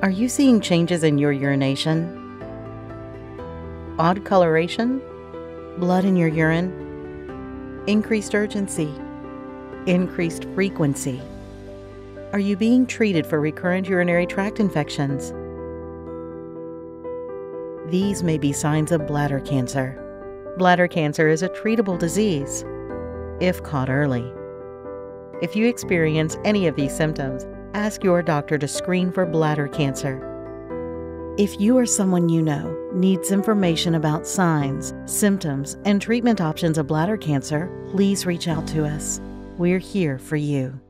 Are you seeing changes in your urination? Odd coloration? Blood in your urine? Increased urgency? Increased frequency? Are you being treated for recurrent urinary tract infections? These may be signs of bladder cancer. Bladder cancer is a treatable disease if caught early. If you experience any of these symptoms, ask your doctor to screen for bladder cancer. If you or someone you know needs information about signs, symptoms, and treatment options of bladder cancer, please reach out to us. We're here for you.